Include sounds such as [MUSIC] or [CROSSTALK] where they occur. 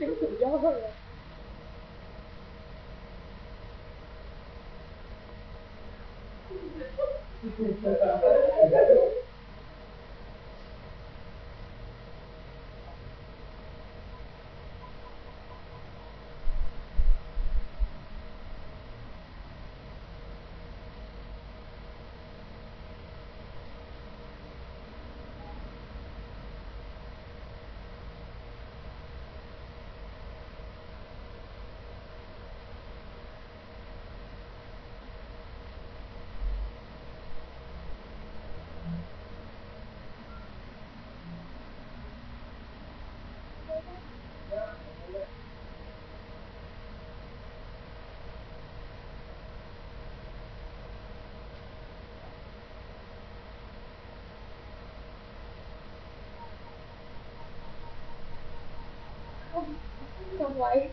tính tự do rồi [LAUGHS] Bye.